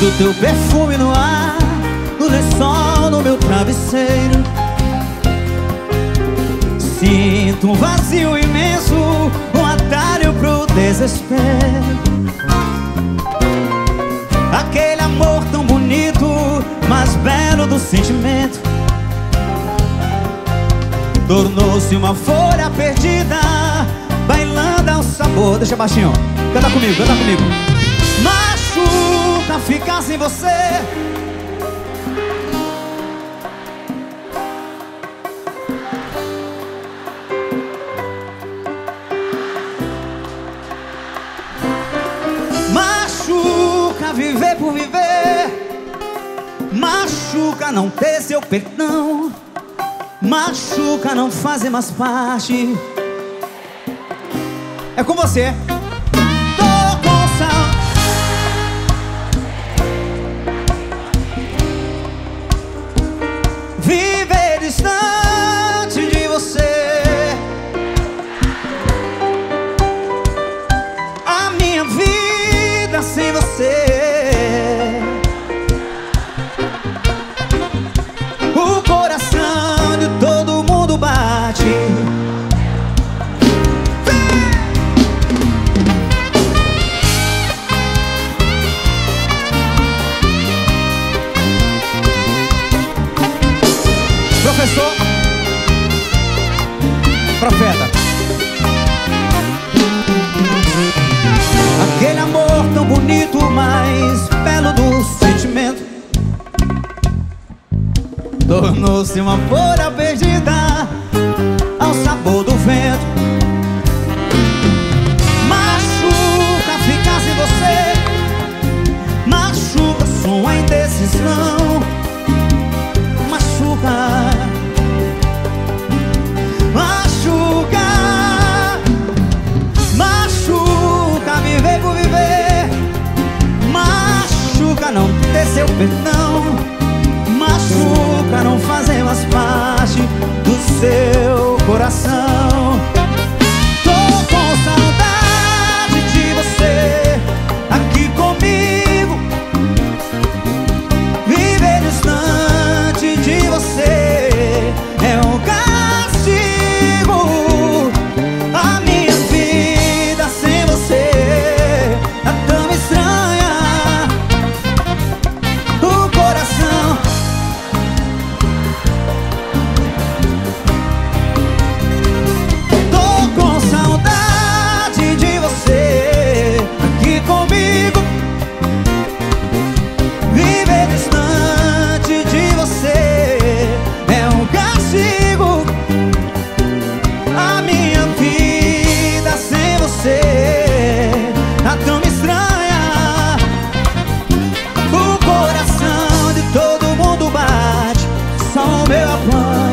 Sinto teu perfume no ar No lençol, no meu travesseiro. Sinto um vazio imenso Um atalho pro desespero. Aquele amor tão bonito Mais belo do sentimento. Tornou-se uma folha perdida Bailando ao sabor. Deixa baixinho, canta comigo, canta comigo. Machuca ficar sem você. Machuca viver por viver. Machuca não ter seu perdão. Machuca não fazer mais parte. É com você Profeta. Aquele amor tão bonito, mais belo do sentimento. Tornou-se uma folha perdão. Não fazem é mais parte do seu coração. one.